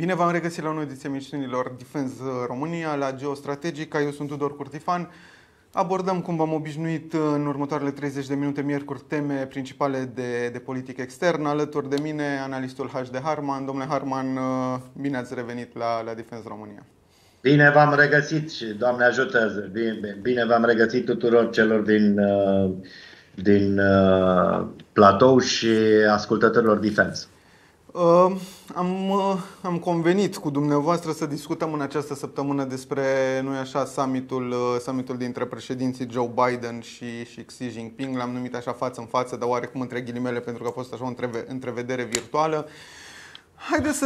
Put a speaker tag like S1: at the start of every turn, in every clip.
S1: Bine v-am regăsit la o nouă ediție emisiunilor Defense România la Geostrategica. Eu sunt Tudor Curtifan. Abordăm, cum v-am obișnuit, în următoarele 30 de minute miercuri teme principale de, de politică externă. Alături de mine, analistul HD Harman. Domnule Harman, bine ați revenit la, la Defense România.
S2: Bine v-am regăsit și Doamne ajută, bine, bine v-am regăsit tuturor celor din, uh, din uh, platou și ascultătorilor Defense.
S1: Uh, am, uh, am convenit cu dumneavoastră să discutăm în această săptămână despre, nu așa, summitul, uh, summitul dintre președinții Joe Biden și, și Xi Jinping. L-am numit așa față în față, dar oarecum între ghilimele, pentru că a fost așa o întreve, întrevedere virtuală. Haideți să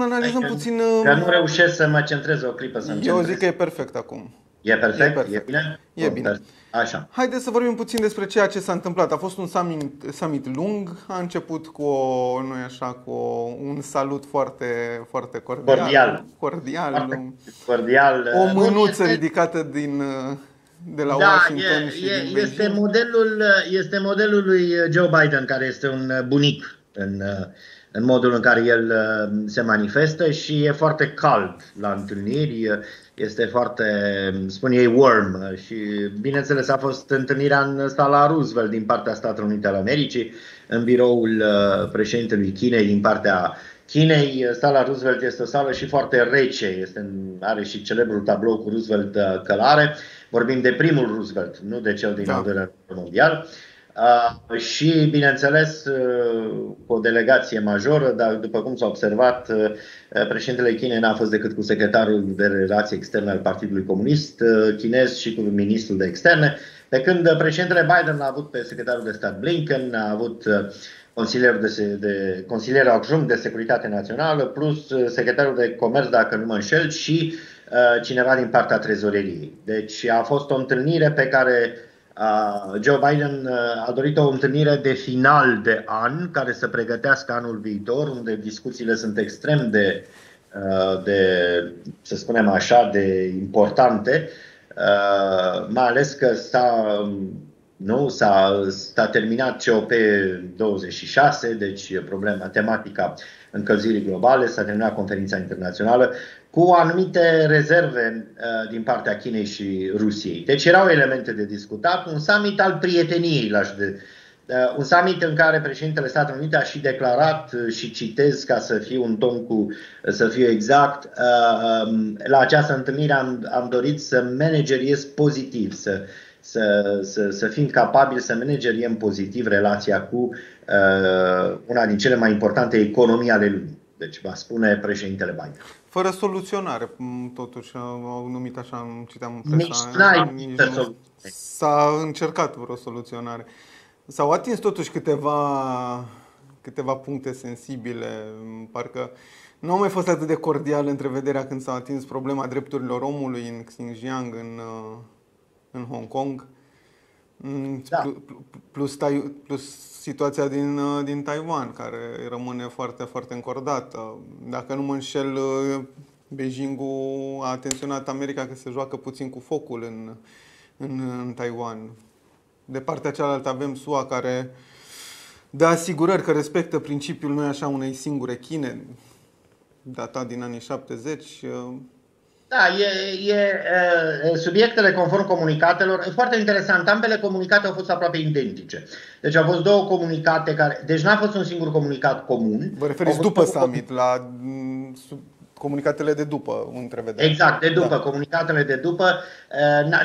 S1: analizăm
S2: Hai,
S1: puțin...
S2: Că nu reușesc să mă centrez o clipă să
S1: Eu zic că e perfect acum.
S2: E perfect? E, perfect. e bine?
S1: E bine.
S2: Așa.
S1: Haideți să vorbim puțin despre ceea ce s-a întâmplat. A fost un summit, summit lung, a început cu o, nu așa, cu o, un salut foarte, foarte cordial.
S2: Cordial.
S1: Cordial.
S2: Foarte cordial.
S1: O mânuță este... ridicată din, de la
S2: da,
S1: Washington
S2: e,
S1: și
S2: e,
S1: din
S2: este modelul, este modelul lui Joe Biden, care este un bunic în, în modul în care el se manifestă și e foarte cald la întâlniri este foarte, spun ei, warm și bineînțeles a fost întâlnirea în sala Roosevelt din partea Statelor Unite ale Americii, în biroul uh, președintelui Chinei din partea Chinei. Sala Roosevelt este o sală și foarte rece, este, are și celebrul tablou cu Roosevelt uh, călare. Vorbim de primul Roosevelt, nu de cel din da. al doilea mondial. Uh, și, bineînțeles, uh, cu o delegație majoră, dar după cum s-a observat, uh, președintele Chinei n-a fost decât cu secretarul de relații externe al Partidului Comunist uh, chinez și cu ministrul de externe, pe când președintele Biden a avut pe secretarul de stat Blinken, a avut uh, consilier, de, de, consilier adjunct de securitate națională, plus uh, secretarul de comerț, dacă nu mă înșel, și uh, cineva din partea trezoreriei. Deci a fost o întâlnire pe care Joe Biden a dorit o întâlnire de final de an care să pregătească anul viitor, unde discuțiile sunt extrem de, de să spunem așa, de importante, mai ales că s-a, nu, s-a, s-a terminat COP 26, deci problema, tematica încălzirii globale, s-a terminat conferința internațională cu anumite rezerve uh, din partea Chinei și Rusiei. Deci erau elemente de discutat, un summit al prieteniei, l-aș de, uh, un summit în care președintele Statelor Unite a și declarat uh, și citez ca să fiu un ton cu, să fiu exact, um, la această întâlnire am, am dorit să manageriez pozitiv, să, să, să, să fim capabili să manageriem pozitiv relația cu uh, una din cele mai importante economii ale lumii. Deci va spune președintele Biden.
S1: Fără soluționare, totuși, au numit așa, citeam în presa. S-a încercat vreo soluționare. S-au atins totuși câteva, câteva puncte sensibile. Parcă nu a mai fost atât de cordial întrevederea când s-a atins problema drepturilor omului în Xinjiang, în, în Hong Kong. Da. Plus, plus situația din, din Taiwan, care rămâne foarte, foarte încordată. Dacă nu mă înșel, Beijingul a atenționat America că se joacă puțin cu focul în, în, în Taiwan. De partea cealaltă avem SUA care dă asigurări că respectă principiul, nu așa, unei singure Chine, datat din anii 70.
S2: Da, e, e, e, subiectele conform comunicatelor. E foarte interesant, ambele comunicate au fost aproape identice. Deci au fost două comunicate care. Deci n-a fost un singur comunicat comun.
S1: Vă referiți după summit, la comunicatele de după întrevedere.
S2: Exact, de după, da. comunicatele de după.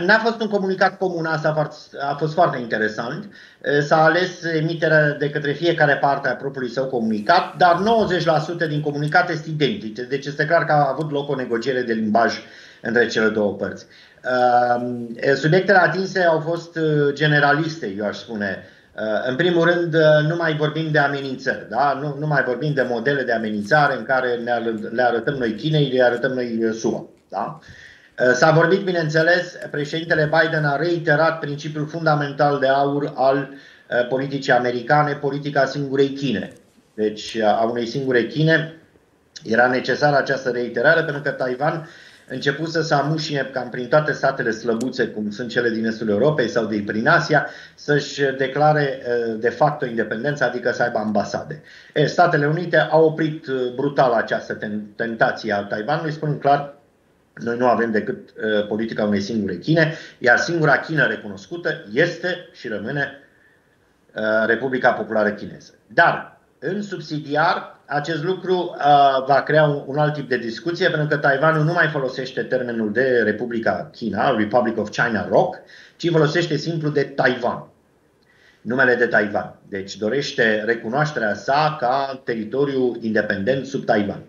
S2: N-a fost un comunicat comun, asta a fost foarte interesant. S-a ales emiterea de către fiecare parte a propriului său comunicat, dar 90% din comunicate sunt identice. Deci este clar că a avut loc o negociere de limbaj între cele două părți. Subiectele atinse au fost generaliste, eu aș spune Uh, în primul rând, uh, nu mai vorbim de amenințări, da? nu, nu mai vorbim de modele de amenințare în care le arătăm noi Chinei, le arătăm noi uh, SUA. Da? S-a vorbit, bineînțeles, președintele Biden a reiterat principiul fundamental de aur al politicii americane, politica singurei Chine. Deci, a unei singure Chine era necesară această reiterare pentru că Taiwan început să se amușine cam prin toate statele slăbuțe, cum sunt cele din estul Europei sau de prin Asia, să-și declare de fapt o independență, adică să aibă ambasade. Statele Unite au oprit brutal această tentație a Taiwanului, spunând clar noi nu avem decât uh, politica unei singure Chine, iar singura Chină recunoscută este și rămâne uh, Republica Populară Chineză. Dar, în subsidiar, acest lucru uh, va crea un, un alt tip de discuție, pentru că Taiwanul nu mai folosește termenul de Republica China, Republic of China ROC, ci folosește simplu de Taiwan numele de Taiwan. Deci dorește recunoașterea sa ca teritoriu independent sub Taiwan.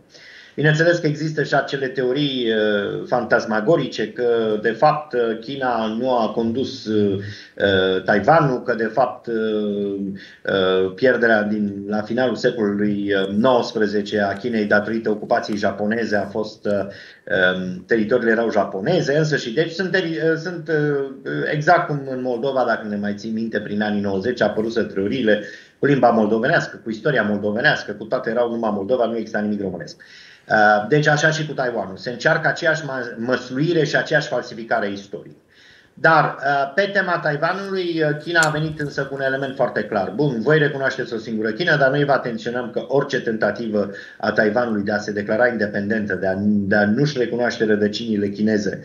S2: Bineînțeles că există și acele teorii uh, fantasmagorice că de fapt uh, China nu a condus uh, Taiwanul, că de fapt pierderea din, la finalul secolului XIX a Chinei datorită ocupației japoneze a fost um, teritoriile erau japoneze, însă și deci sunt, sunt exact cum în Moldova, dacă ne mai țin minte, prin anii 90 a apărut teoriile cu limba moldovenească, cu istoria moldovenească, cu toate erau numai Moldova, nu exista nimic românesc. Uh, deci așa și cu Taiwanul. Se încearcă aceeași măsluire și aceeași falsificare a istoriei. Dar uh, pe tema Taiwanului, uh, China a venit însă cu un element foarte clar. Bun, voi recunoașteți o singură China, dar noi vă atenționăm că orice tentativă a Taiwanului de a se declara independentă, de a, de a nu-și recunoaște rădăcinile chineze,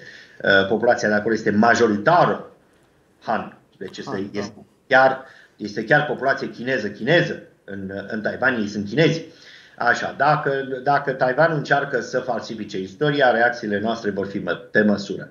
S2: populația de acolo este majoritară Han. Deci este, ah, este, da. chiar, este chiar populație chineză, chineză în, în Taiwan, ei sunt chinezi. Așa, dacă, dacă Taiwan încearcă să falsifice istoria, reacțiile noastre vor fi pe măsură.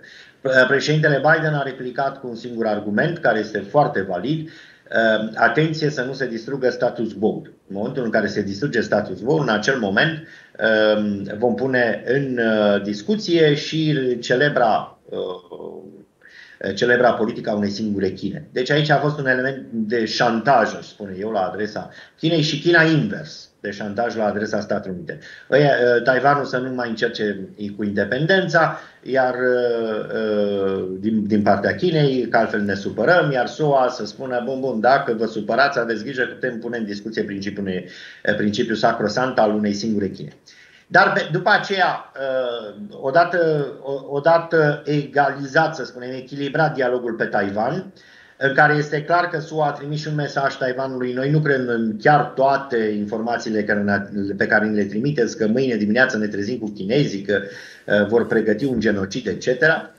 S2: Președintele Biden a replicat cu un singur argument, care este foarte valid, ehm, atenție să nu se distrugă status quo. În momentul în care se distruge status quo, în acel moment ehm, vom pune în uh, discuție și celebra uh, celebra politica unei singure Chine. Deci aici a fost un element de șantaj, aș spune eu, la adresa Chinei și China invers de șantaj la adresa Statelor Unite. Uh, Taiwanul să nu mai încerce cu independența, iar uh, uh, din, din partea Chinei, că altfel ne supărăm, iar SUA să spună, bun, bun, dacă vă supărați, aveți grijă, putem pune în discuție principiul, principiul sacrosant al unei singure Chine. Dar după aceea, odată, odată egalizat, să spunem, echilibrat dialogul pe Taiwan, în care este clar că SUA a trimis și un mesaj Taiwanului. Noi nu credem în chiar toate informațiile pe care ni le trimiteți, că mâine dimineață ne trezim cu chinezii, că uh, vor pregăti un genocid, etc.,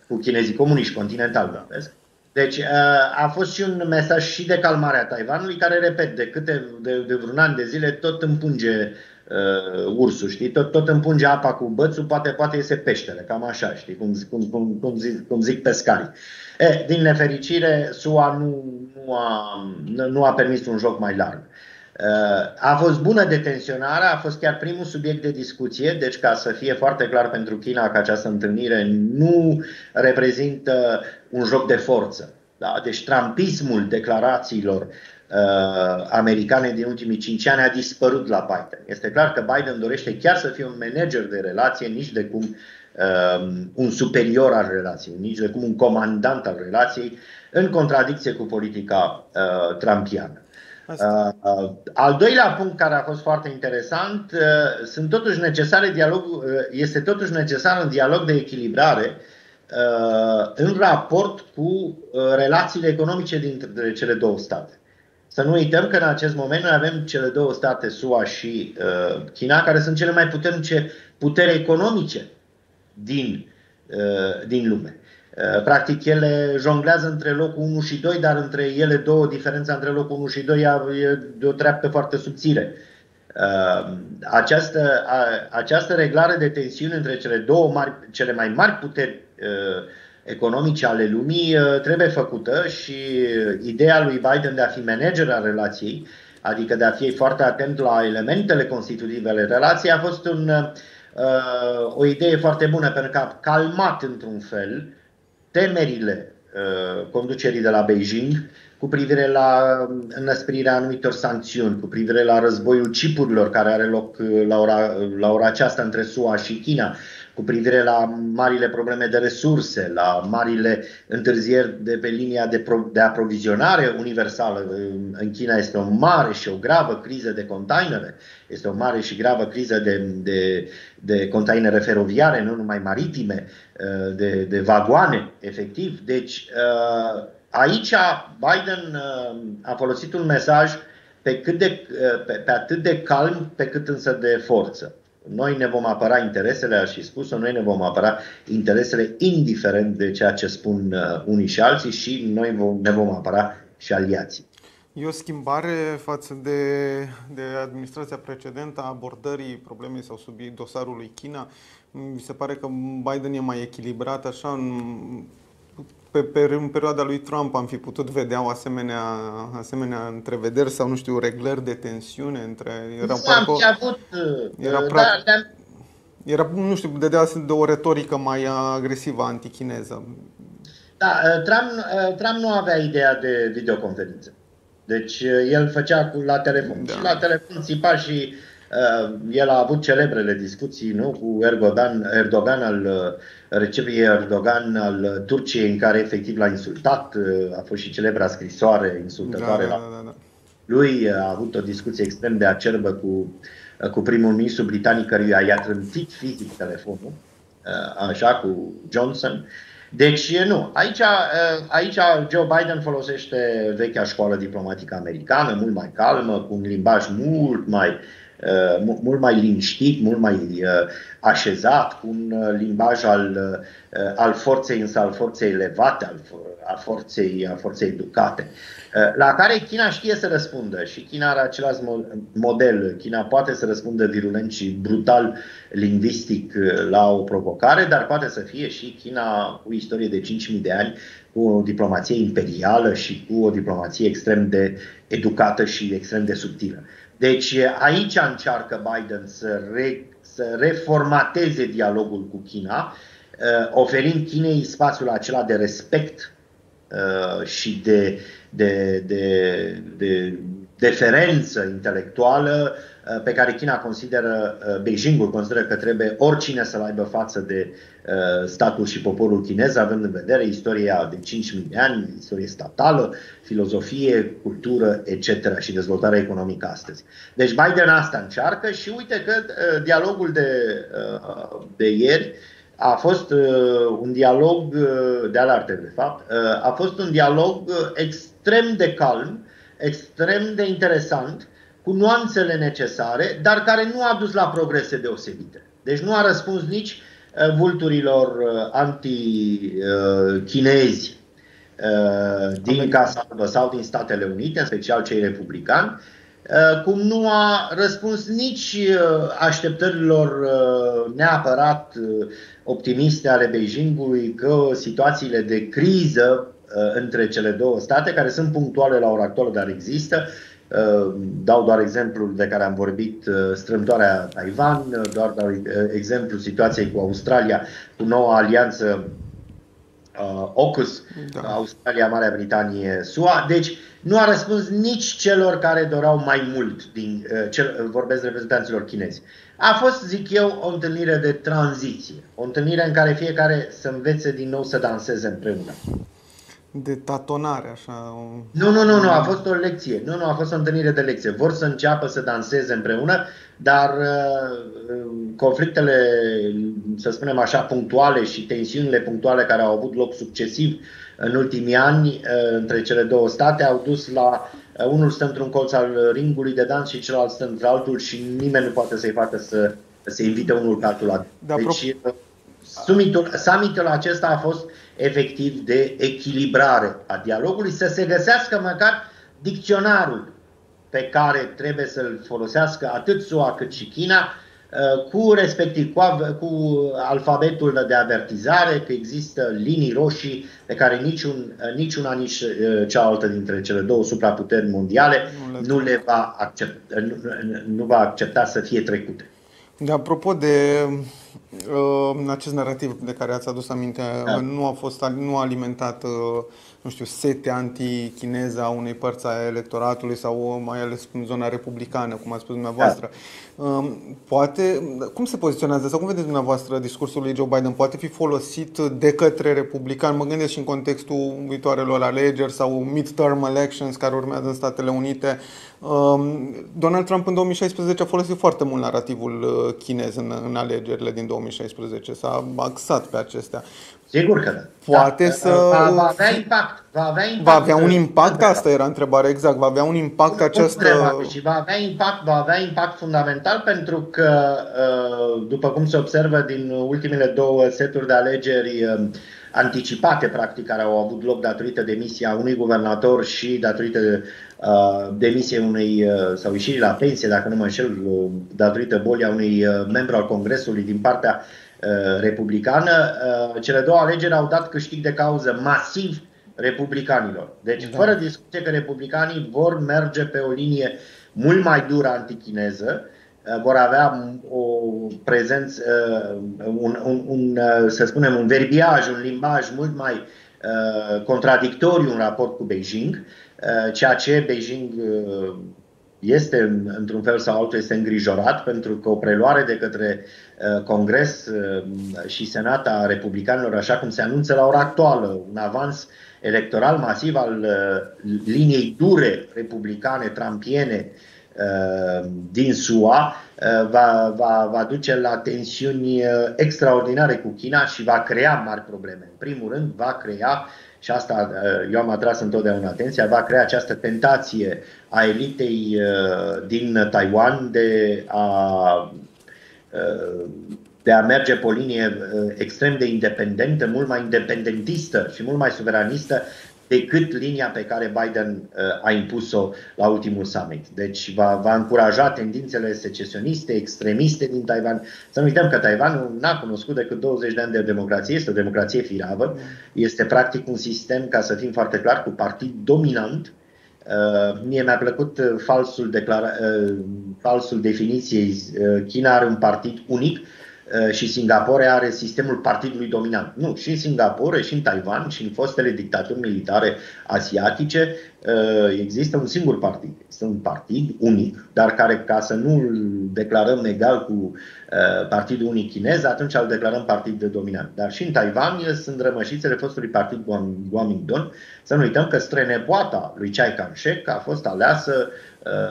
S2: cu chinezii comuniști continentali, vorbesc. Deci uh, a fost și un mesaj și de calmare a Taiwanului, care, repet, de câte de, de vreun an de zile tot împunge uh, ursul, știi? Tot, tot împunge apa cu bățul, poate, poate iese peștele, cam așa, știi? Cum, cum, cum, cum, zic, cum zic pescarii. E, din nefericire, SUA nu, nu, a, nu a permis un joc mai larg. A fost bună detenționarea, a fost chiar primul subiect de discuție, deci ca să fie foarte clar pentru China că această întâlnire nu reprezintă un joc de forță. Da? Deci trampismul declarațiilor uh, americane din ultimii cinci ani a dispărut la Biden. Este clar că Biden dorește chiar să fie un manager de relație, nici de cum Um, un superior al relației, nici de cum un comandant al relației, în contradicție cu politica uh, trumpiană. Uh, uh, al doilea punct care a fost foarte interesant, uh, sunt totuși necesare dialog, uh, este totuși necesar un dialog de echilibrare uh, în raport cu uh, relațiile economice dintre cele două state. Să nu uităm că în acest moment noi avem cele două state, SUA și uh, China, care sunt cele mai puternice putere economice din, uh, din lume. Uh, practic, ele jonglează între locul 1 și 2, dar între ele două, diferența între locul 1 și 2 e de o treaptă foarte subțire. Uh, această, această reglare de tensiuni între cele două mari, cele mai mari puteri economice ale lumii trebuie făcută și ideea lui Biden de a fi manager al relației, adică de a fi foarte atent la elementele constitutive ale relației, a fost un, uh, o idee foarte bună pentru că a calmat într-un fel temerile uh, conducerii de la Beijing cu privire la înăsprirea anumitor sancțiuni, cu privire la războiul cipurilor care are loc uh, la ora, la ora aceasta între SUA și China, cu privire la marile probleme de resurse, la marile întârzieri de pe linia de, pro, de aprovizionare universală. În China este o mare și o gravă criză de containere, este o mare și gravă criză de, de, de containere feroviare, nu numai maritime, uh, de, de vagoane, efectiv. Deci uh, aici Biden uh, a folosit un mesaj pe, cât de, pe, pe atât de calm, pe cât însă de forță. Noi ne vom apăra interesele, aș fi spus noi ne vom apăra interesele indiferent de ceea ce spun uh, unii și alții și noi vom, ne vom apăra și aliații.
S1: E o schimbare față de, de administrația precedentă a abordării problemei sau subiect dosarului China. Mi se pare că Biden e mai echilibrat așa în pe, pe, în perioada lui Trump am fi putut vedea o asemenea, asemenea întrevederi sau, nu știu, reglări de tensiune între...
S2: Era, parcă, avut,
S1: era, uh, pra, da, era, nu știu, de, de o retorică mai agresivă antichineză.
S2: Da, uh, Trump, uh, Trump nu avea ideea de videoconferință. Deci el făcea cu, la telefon. Da. Și la telefon țipa și uh, el a avut celebrele discuții nu, cu Erdogan, Erdogan al Recep Erdogan al Turciei, în care efectiv l-a insultat. A fost și celebra scrisoare insultătoare da, da, da, da. lui. A avut o discuție extrem de acerbă cu, cu primul ministru britanic, căruia i-a trântit fizic telefonul, așa, cu Johnson. Deci, nu. Aici, aici Joe Biden folosește vechea școală diplomatică americană, mult mai calmă, cu un limbaj mult mai uh, Uh, mult mai liniștit, mult mai uh, așezat, cu un uh, limbaj al, al forței, însă al forței elevate, al, al, forței, al forței educate, la care China știe să răspundă și China are același model. China poate să răspundă virulent și brutal lingvistic la o provocare, dar poate să fie și China cu istorie de 5.000 de ani, cu o diplomație imperială și cu o diplomație extrem de educată și extrem de subtilă. Deci aici încearcă Biden să, re, să reformateze dialogul cu China, uh, oferind Chinei spațiul acela de respect uh, și de, de, de, de deferență intelectuală Uh, pe care China consideră, uh, Beijingul consideră că trebuie oricine să-l aibă față de uh, statul și poporul chinez, având în vedere istoria de 5.000 de ani, istorie statală, filozofie, cultură, etc. și dezvoltarea economică astăzi. Deci Biden asta încearcă și uite că dialogul de, de ieri a fost un dialog de alarte, de fapt, a fost un dialog extrem de calm, extrem de interesant, cu nuanțele necesare, dar care nu a dus la progrese deosebite. Deci nu a răspuns nici uh, vulturilor uh, anti-chinezi uh, din Casa Albă sau din Statele Unite, în special cei republicani, cum nu a răspuns nici așteptărilor neapărat optimiste ale Beijingului că situațiile de criză între cele două state, care sunt punctuale la ora actuală, dar există, Uh, dau doar exemplul de care am vorbit, uh, strâmtoarea Taiwan, uh, doar dau exemplu situației cu Australia, cu noua alianță AUKUS, da. Australia, Marea Britanie, SUA. Deci nu a răspuns nici celor care doreau mai mult, din, cel, vorbesc reprezentanților chinezi. A fost, zic eu, o întâlnire de tranziție, o întâlnire în care fiecare să învețe din nou să danseze împreună
S1: de tatonare, așa.
S2: Nu, nu, nu, nu, a fost o lecție. Nu, nu, a fost o întâlnire de lecție. Vor să înceapă să danseze împreună, dar uh, conflictele, să spunem așa, punctuale și tensiunile punctuale care au avut loc succesiv în ultimii ani uh, între cele două state au dus la uh, unul stă într-un colț al ringului de dans și celălalt stă într-altul și nimeni nu poate să-i facă să se invite unul pe altul. La... Deci, uh, summitul, summitul acesta a fost efectiv de echilibrare a dialogului, să se găsească măcar dicționarul pe care trebuie să-l folosească atât SUA cât și China, uh, cu respectiv cu, cu alfabetul de avertizare că există linii roșii pe care niciun, uh, niciuna, nici uh, cealaltă dintre cele două supraputeri mondiale nu le va accepta, nu, nu va accepta să fie trecute.
S1: De apropo de acest narativ de care ați adus aminte da. nu a fost nu a alimentat nu știu, sete anti-chineză a unei părți a electoratului sau mai ales în zona republicană, cum a spus dumneavoastră. Da. Um, poate, cum se poziționează sau cum vedeți dumneavoastră discursul lui Joe Biden? Poate fi folosit de către republicani? Mă gândesc și în contextul viitoarelor alegeri sau midterm elections care urmează în Statele Unite. Um, Donald Trump în 2016 a folosit foarte mult narativul uh, chinez în, în alegerile din 2016. S-a axat pe acestea.
S2: Sigur că da.
S1: Poate da. să...
S2: Va, va avea impact. Va avea, impact
S1: va avea un impact? Asta era întrebarea exact. Va avea un impact nu, această...
S2: Și va avea impact, va avea impact fundamental pentru că, uh, după cum se observă din ultimele două seturi de alegeri uh, anticipate, practic, care au avut loc datorită demisia unui guvernator și datorită uh, demisiei unui, sau ieșirii la pensie, dacă nu mă înșel, datorită bolii a unui membru al Congresului din partea Uh, republicană, uh, cele două alegeri au dat câștig de cauză masiv republicanilor. Deci, da. fără discuție că republicanii vor merge pe o linie mult mai dură antichineză, uh, vor avea o prezență, un, un, un, să spunem, un verbiaj, un limbaj mult mai contradictoriu în raport cu Beijing, ceea ce Beijing este, într-un fel sau altul, este îngrijorat pentru că o preluare de către uh, Congres uh, și Senat a republicanilor, așa cum se anunță la ora actuală, un avans electoral masiv al uh, liniei dure republicane, trampiene din SUA, va, va, va duce la tensiuni extraordinare cu China și va crea mari probleme. În primul rând, va crea și asta uh, eu am atras întotdeauna atenția, va crea această tentație a elitei uh, din Taiwan de a, uh, de a merge pe o linie extrem de independentă, mult mai independentistă și mult mai suveranistă decât linia pe care Biden uh, a impus-o la ultimul summit. Deci va, va încuraja tendințele secesioniste, extremiste din Taiwan. Să nu uităm că Taiwan n-a cunoscut decât 20 de ani de democrație, este o democrație firavă, este practic un sistem, ca să fim foarte clar, cu partid dominant. Uh, mie mi-a plăcut falsul, declara, uh, falsul definiției. China are un partid unic, Uh, și Singapore are sistemul partidului dominant. Nu, și în Singapore, și în Taiwan, și în fostele dictaturi militare asiatice uh, există un singur partid. Este un partid unic, dar care, ca să nu îl declarăm egal cu uh, partidul unic chinez, atunci îl declarăm partid de dominant. Dar și în Taiwan sunt rămășițele fostului partid Guomindong. Să nu uităm că strănepoata lui Chiang Kai-shek a fost aleasă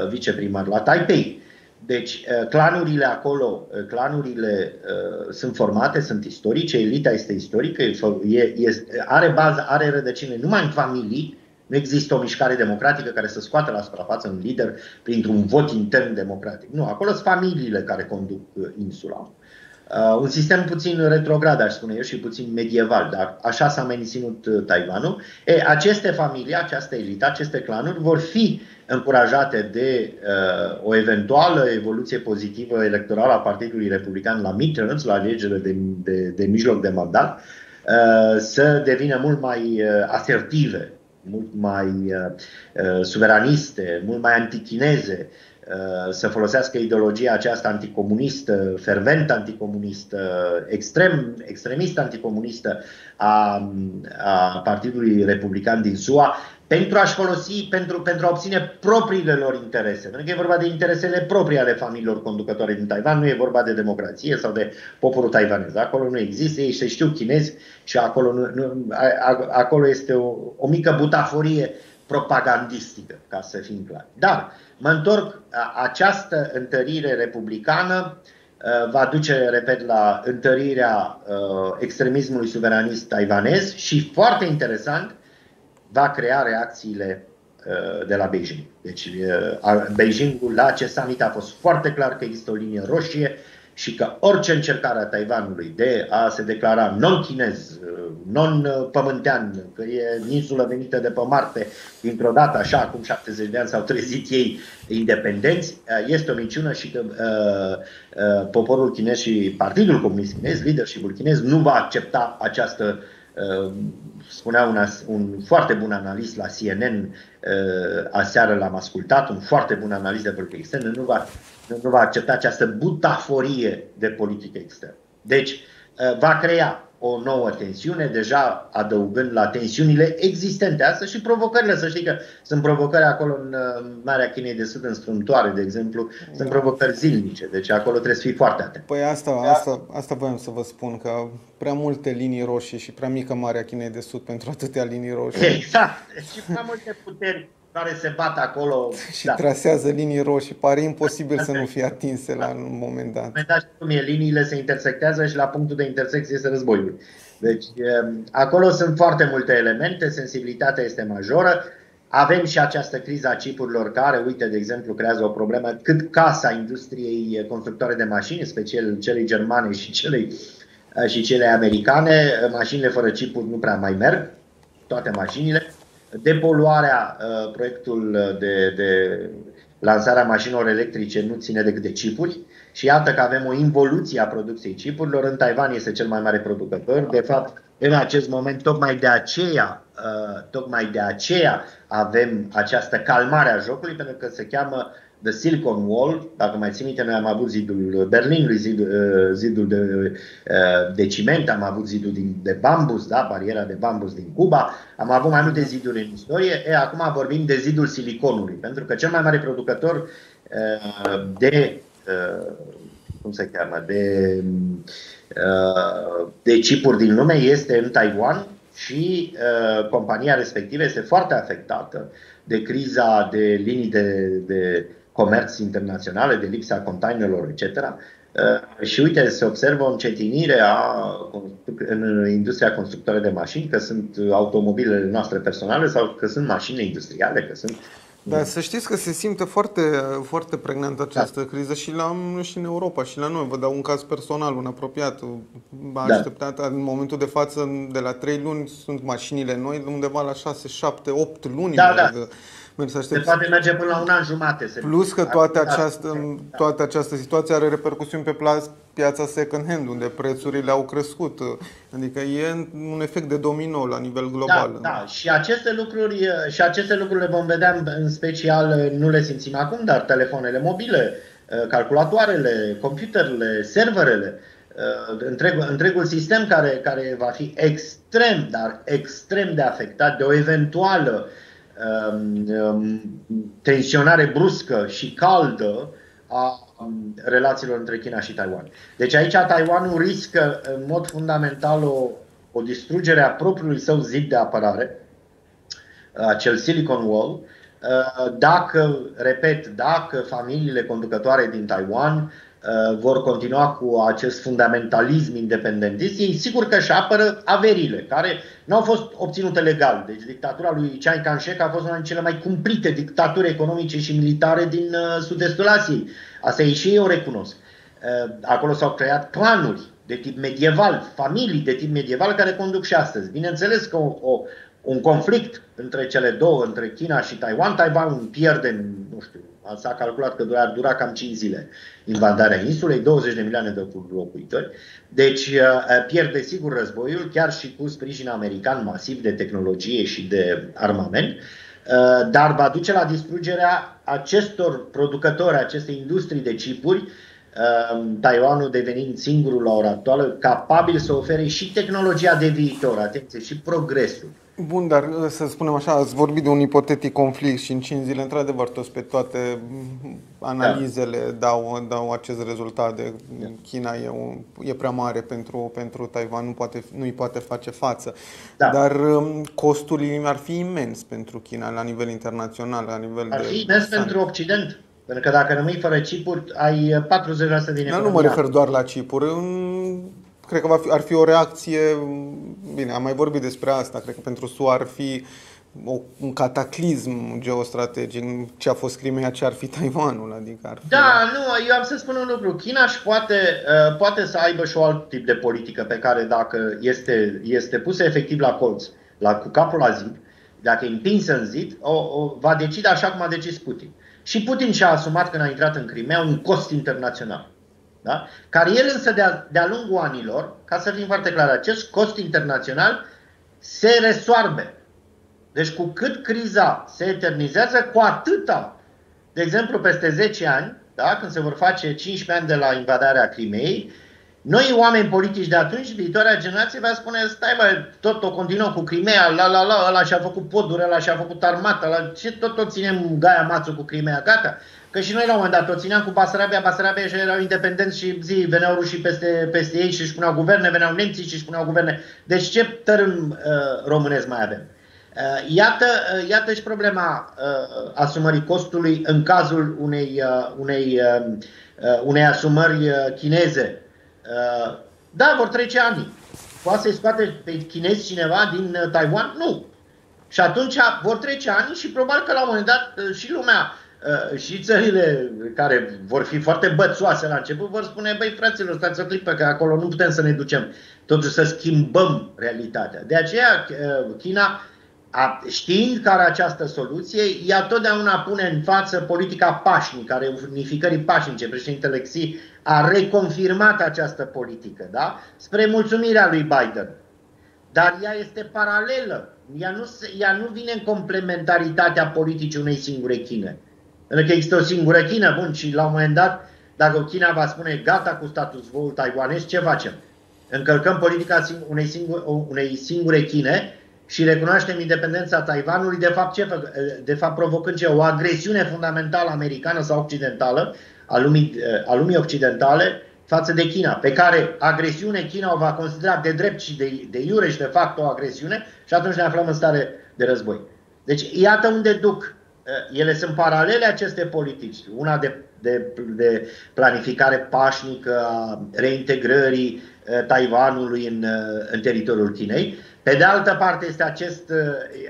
S2: viceprimar la Taipei. Deci, uh, clanurile acolo, uh, clanurile uh, sunt formate, sunt istorice, elita este istorică, e, este, are bază, are rădăcine numai în familii, nu există o mișcare democratică care să scoată la suprafață un lider printr-un vot intern democratic. Nu, acolo sunt familiile care conduc uh, insula. Uh, un sistem puțin retrograd, aș spune eu, și puțin medieval, dar așa s-a menținut uh, Taiwanul. E, aceste familii, această elită, aceste clanuri vor fi încurajate de uh, o eventuală evoluție pozitivă electorală a Partidului Republican la midterms, la alegerile de, de, de mijloc de mandat, uh, să devină mult mai uh, asertive, mult mai uh, uh suveraniste, mult mai antichineze, uh, să folosească ideologia aceasta anticomunistă, fervent anticomunistă, extrem, extremist anticomunistă a, a Partidului Republican din SUA, pentru a-și folosi, pentru, pentru a obține propriile lor interese. Pentru că e vorba de interesele proprii ale familiilor conducătoare din Taiwan, nu e vorba de democrație sau de poporul taiwanez. Acolo nu există, ei se știu chinezi și acolo, nu, nu, acolo este o, o mică butaforie propagandistică, ca să fim clari. Dar mă întorc, această întărire republicană va duce, repet, la întărirea extremismului suveranist taiwanez și, foarte interesant, va crea reacțiile uh, de la Beijing. Deci uh, Beijingul la acest summit a fost foarte clar că există o linie roșie și că orice încercare a Taiwanului de a se declara non-chinez, uh, non-pământean, că e insulă venită de pe Marte dintr-o dată, așa, acum 70 de ani s-au trezit ei independenți, este o minciună și că uh, uh, poporul chinez și Partidul Comunist Chinez, leadership chinez, nu va accepta această uh, spunea un, un foarte bun analist la CNN, uh, aseară l-am ascultat, un foarte bun analist de politică externă, nu va, nu va accepta această butaforie de politică externă. Deci uh, va crea o nouă tensiune, deja adăugând la tensiunile existente astăzi și provocările. Să știi că sunt provocări acolo în Marea Chinei de Sud, în strâmtoare, de exemplu, sunt da. provocări zilnice, deci acolo trebuie să fii foarte atent.
S1: Păi asta, asta, asta voiam să vă spun, că prea multe linii roșii și prea mică Marea Chinei de Sud pentru atâtea linii roșii.
S2: Exact, și prea multe puteri care se bat acolo.
S1: Și da. trasează linii roșii. Pare imposibil să nu fie atinse la un moment dat.
S2: Moment dat cum e, liniile se intersectează și la punctul de intersecție este războiul. Deci acolo sunt foarte multe elemente, sensibilitatea este majoră. Avem și această criză a chipurilor care, uite, de exemplu, creează o problemă cât casa industriei constructoare de mașini, special celei germane și celei, și cele americane. Mașinile fără chipuri nu prea mai merg, toate mașinile depoluarea, uh, proiectul de, de lansarea mașinilor electrice nu ține decât de chipuri și iată că avem o involuție a producției chipurilor. În Taiwan este cel mai mare producător. De fapt, în acest moment, tocmai de aceea, uh, tocmai de aceea avem această calmare a jocului, pentru că se cheamă The Silicon Wall, dacă mai ții minte, noi am avut zidul Berlinului, zidul, uh, zidul de, uh, de ciment, am avut zidul de bambus, da, bariera de bambus din Cuba, am avut mai multe ziduri în istorie, e, acum vorbim de zidul siliconului, pentru că cel mai mare producător uh, de, cum se cheamă, de, de chipuri din lume este în Taiwan și compania respectivă este foarte afectată de criza de linii de, de comerț internaționale, de lipsa containerelor, etc. Uh, și uite, se observă o încetinire a, în industria constructoare de mașini, că sunt automobilele noastre personale sau că sunt mașini industriale, că sunt
S1: da, să știți că se simte foarte, foarte pregnant această da. criză și, la, și în Europa și la noi. Vă dau un caz personal, un apropiat. A da. așteptat în momentul de față, de la 3 luni sunt mașinile noi, undeva la 6, 7, 8 luni.
S2: Da, da să Se poate merge până la un an jumate. Se
S1: Plus că toate această, toată această situație are repercusiuni pe piața second hand, unde prețurile au crescut. Adică e un efect de domino la nivel global.
S2: Da, da. Și aceste lucruri, și aceste lucruri le vom vedea în special, nu le simțim acum, dar telefoanele mobile, calculatoarele, computerele, serverele, întreg, întregul sistem care, care va fi extrem, dar extrem de afectat de o eventuală uh, Um, um, tensionare bruscă și caldă a um, relațiilor între China și Taiwan. Deci aici Taiwanul riscă în mod fundamental o, o distrugere a propriului său zid de apărare, acel Silicon Wall, uh, dacă, repet, dacă familiile conducătoare din Taiwan Uh, vor continua cu acest fundamentalism independentist, ei sigur că își apără averile, care nu au fost obținute legal. Deci dictatura lui Chiang Kai-shek a fost una din cele mai cumplite dictaturi economice și militare din uh, sud-estul Asiei. Asta ei și ei o recunosc. Uh, acolo s-au creat clanuri de tip medieval, familii de tip medieval care conduc și astăzi. Bineînțeles că o, o, un conflict între cele două, între China și Taiwan, Taiwan pierde, nu știu, S-a calculat că ar dura cam 5 zile invadarea insulei, 20 de milioane de locuitori. Deci uh, uh, pierde sigur războiul, chiar și cu sprijin american masiv de tehnologie și de armament, uh, dar va duce la distrugerea acestor producători, acestei industrii de chipuri, Taiwanul devenind singurul la ora actuală capabil să ofere și tehnologia de viitor, atenție, și progresul.
S1: Bun, dar uh, să spunem așa, ați vorbit de un ipotetic conflict și în 5 zile, într-adevăr, toți pe toate mm, analizele da. dau, dau acest rezultat de da. China e, un, e prea mare pentru, pentru Taiwan, nu poate, nu îi poate face față. Da. Dar um, costul ar fi imens pentru China la nivel internațional, la nivel
S2: ar de... Ar fi imens pentru Occident. Pentru că dacă rămâi fără chipuri, ai 40% din economia.
S1: Nu mă refer doar la chipuri cred că va fi, ar fi o reacție, bine, am mai vorbit despre asta, cred că pentru SUA ar fi o, un cataclism geostrategic, ce a fost Crimea, ce ar fi Taiwanul. Adică ar fi...
S2: Da, nu, eu am să spun un lucru. China și poate, uh, poate să aibă și o alt tip de politică pe care dacă este, este pusă efectiv la colț, la, cu capul la zid, dacă e împinsă în zid, o, o, va decide așa cum a decis Putin. Și Putin și-a asumat când a intrat în Crimea un cost internațional. Da? Care el însă de-a, de lungul anilor, ca să fim foarte clar, acest cost internațional se resoarbe. Deci cu cât criza se eternizează, cu atâta, de exemplu, peste 10 ani, da, când se vor face 15 ani de la invadarea Crimei, Noi, oameni politici de atunci, viitoarea generație va spune, stai mă, tot o continuăm cu Crimea, la la la, ăla și-a făcut poduri, ăla și-a făcut armata, la ce tot, tot ținem gaia mațul cu Crimea, gata. Că și noi la un moment dat tot țineam cu Basarabia, Basarabia și erau independenți și zi, veneau rușii peste, peste ei și își puneau guverne, veneau nemții și își puneau guverne. Deci ce tărâm uh, românesc mai avem? Uh, iată, uh, iată și problema uh, asumării costului în cazul unei, uh, unei, uh, uh unei asumări uh, chineze Uh, da, vor trece ani. Poate să-i scoate pe chinezi cineva din uh, Taiwan? Nu. Și atunci vor trece ani și probabil că la un moment dat uh, și lumea și țările care vor fi foarte bățoase la început vor spune, băi fraților, stați o clipă că acolo nu putem să ne ducem, totuși să schimbăm realitatea. De aceea China, știind că are această soluție, ea totdeauna pune în față politica pașnică, a unificării pașnice. Președintele Xi a reconfirmat această politică, da? spre mulțumirea lui Biden. Dar ea este paralelă. Ea nu, ea nu vine în complementaritatea politicii unei singure Chine. Pentru că există o singură China, bun, și la un moment dat, dacă China va spune gata cu status quo taiwanez, ce facem? Încălcăm politica unei singure, unei singure Chine și recunoaștem independența Taiwanului, de fapt, ce, de fapt provocând ce? O agresiune fundamentală americană sau occidentală a lumii, a lumii occidentale față de China, pe care agresiune China o va considera de drept și de, de iure și de fapt o agresiune și atunci ne aflăm în stare de război. Deci iată unde duc. Ele sunt paralele aceste politici. Una de, de, de planificare pașnică a reintegrării Taiwanului în, în teritoriul Chinei. Pe de altă parte este acest,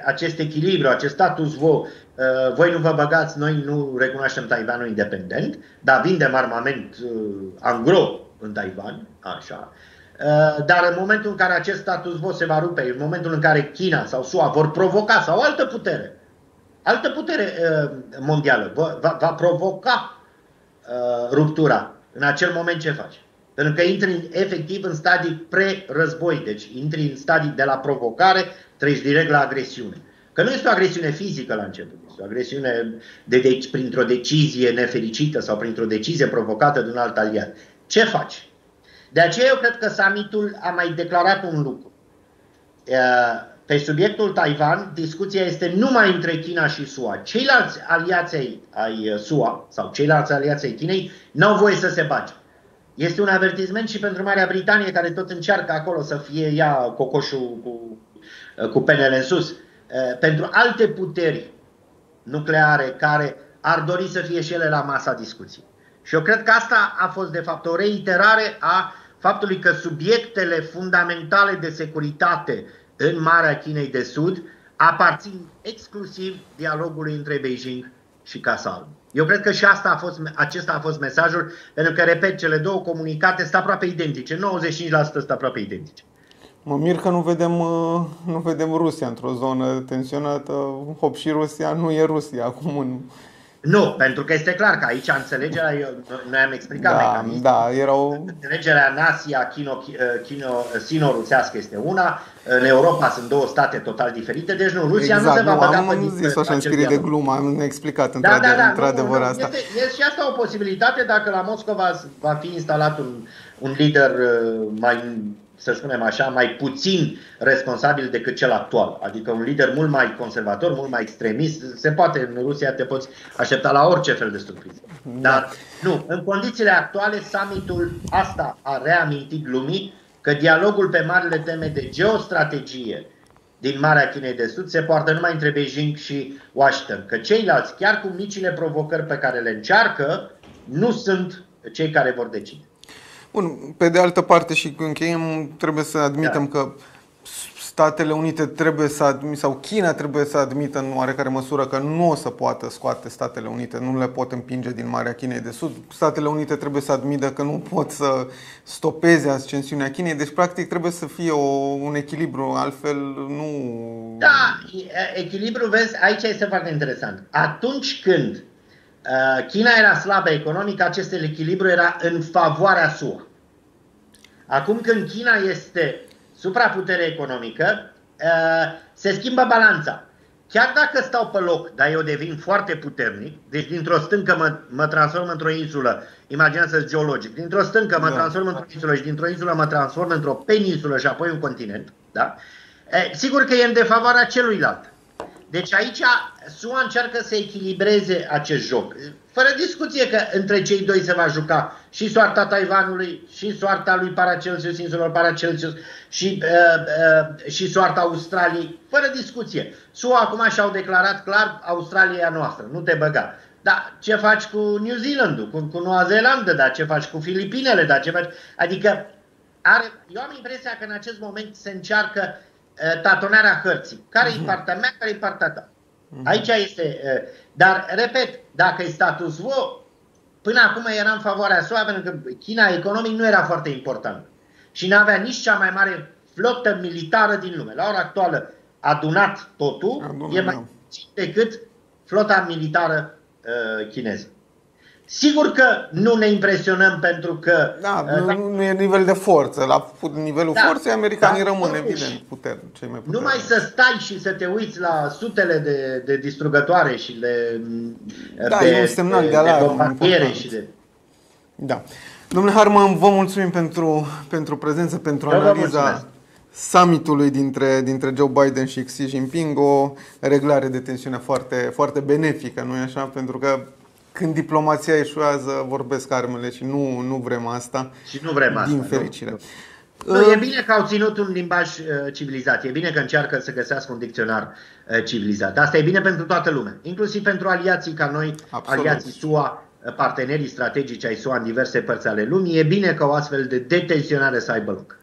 S2: acest echilibru, acest status quo Uh, voi nu vă băgați, noi nu recunoaștem Taiwanul independent, dar vindem armament uh, angro în Taiwan, așa. Uh, dar în momentul în care acest status quo se va rupe, în momentul în care China sau SUA vor provoca, sau altă putere, altă putere mondială va, va provoca ruptura, în acel moment ce faci? Pentru că intri efectiv în stadii pre-război, deci intri în stadii de la provocare, treci direct la agresiune. Că nu este o agresiune fizică la început, este o agresiune de, de, printr-o decizie nefericită sau printr-o decizie provocată de un alt aliat. Ce faci? De aceea eu cred că summitul a mai declarat un lucru. Pe subiectul Taiwan, discuția este numai între China și SUA. Ceilalți aliați ai SUA sau ceilalți aliați ai Chinei n-au voie să se bage. Este un avertisment și pentru Marea Britanie, care tot încearcă acolo să fie ea cocoșul cu, cu penele în sus. Eh, pentru alte puteri nucleare care ar dori să fie și ele la masa discuției. Și eu cred că asta a fost de fapt o reiterare a faptului că subiectele fundamentale de securitate în Marea Chinei de Sud aparțin exclusiv dialogului între Beijing și Casa Albă. Eu cred că și asta a fost, acesta a fost mesajul, pentru că, repet, cele două comunicate sunt aproape identice, 95% sunt aproape identice.
S1: Mă mir că nu vedem, uh, nu vedem Rusia într-o zonă tensionată. Hop, și Rusia nu e Rusia acum în...
S2: Nu, pentru că este clar că aici înțelegerea, eu, noi am explicat
S1: da, mecanismul. Da, erau...
S2: Înțelegerea Nasia, chino, uh, chino, sino-rusească este una, în Europa sunt două state total diferite, deci nu, Rusia
S1: exact,
S2: nu se va băga
S1: am, pe Am zis așa în spirit de glumă, am explicat da, da, da, într-adevăr nu, nu, asta.
S2: Este, este și asta o posibilitate dacă la Moscova va fi instalat un, un lider uh, mai să spunem așa, mai puțin responsabil decât cel actual. Adică un lider mult mai conservator, mult mai extremist. Se poate, în Rusia te poți aștepta la orice fel de surpriză. Da. Dar nu, în condițiile actuale, summitul asta a reamintit lumii că dialogul pe marile teme de geostrategie din Marea Chinei de Sud se poartă numai între Beijing și Washington. Că ceilalți, chiar cu micile provocări pe care le încearcă, nu sunt cei care vor decide.
S1: Bun, pe de altă parte și încheiem, trebuie să admitem da. că Statele Unite trebuie să admită, sau China trebuie să admită în oarecare măsură că nu o să poată scoate Statele Unite, nu le pot împinge din Marea Chinei de Sud. Statele Unite trebuie să admită că nu pot să stopeze ascensiunea Chinei, deci practic trebuie să fie o, un echilibru, altfel nu...
S2: Da, echilibru, vezi, aici este foarte interesant. Atunci când Uh, China era slabă economic, acest echilibru era în favoarea SUA. Acum când China este supraputere economică, uh, se schimbă balanța. chiar dacă stau pe loc, dar eu devin foarte puternic, deci dintr-o stâncă mă, mă transform într-o insulă, imaginează geologic, dintr-o stâncă mă da. transform într-o insulă și dintr-o insulă mă transform într-o peninsulă și apoi un continent, da? E, sigur că e în defavoarea celuilalt. Deci aici SUA încearcă să echilibreze acest joc. Fără discuție că între cei doi se va juca și soarta Taiwanului, și soarta lui Paracelsius, insulor Paracelsius, și, uh, uh, și soarta Australiei, fără discuție. SUA acum și-au declarat clar, Australia e noastră, nu te băga. Dar ce faci cu New Zealandul, cu, cu Noua Zeelandă, da, ce faci cu Filipinele, da, ce faci... Adică are, eu am impresia că în acest moment se încearcă uh, tatonarea hărții. Care e mhm. partea mea, care e partea ta? Mhm. Aici este... Uh, dar, repet, dacă e status quo, până acum era în favoarea SUA, pentru că China economic nu era foarte important. Și nu avea nici cea mai mare flotă militară din lume. La ora actuală, adunat totul, Adună, e mai da. decât flota militară uh, chineză. Sigur că nu ne impresionăm pentru că...
S1: Da, uh, nu, nu e nivel de forță. La nivelul da, forței, americanii da, rămân evident puterni, cei mai puternici.
S2: Numai să stai și să te uiți la sutele de, de distrugătoare și le...
S1: Da, de, e un semnal de, de alarmă.
S2: De și de...
S1: Da. Domnule Harman, vă mulțumim pentru, pentru prezență, pentru Eu analiza summitului dintre, dintre Joe Biden și Xi Jinping, o reglare de tensiune foarte, foarte benefică, nu-i așa? Pentru că când diplomația eșuează, vorbesc armele și nu, nu vrem asta.
S2: Și nu vrem asta.
S1: Din fericire.
S2: Nu, nu. E bine că au ținut un limbaj uh, civilizat. E bine că încearcă să găsească un dicționar uh, civilizat. Asta e bine pentru toată lumea, inclusiv pentru aliații ca noi, Absolut. aliații SUA, uh, partenerii strategici ai SUA în diverse părți ale lumii. E bine că o astfel de detenționare să aibă loc.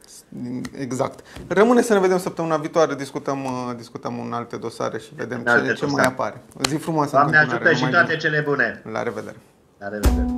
S1: Exact. Rămâne să ne vedem săptămâna viitoare, discutăm, uh, discutăm în alte dosare și vedem ce, ce mai apare. O zi frumoasă.
S2: Doamne ajută și toate cele bune.
S1: La revedere.
S2: La revedere.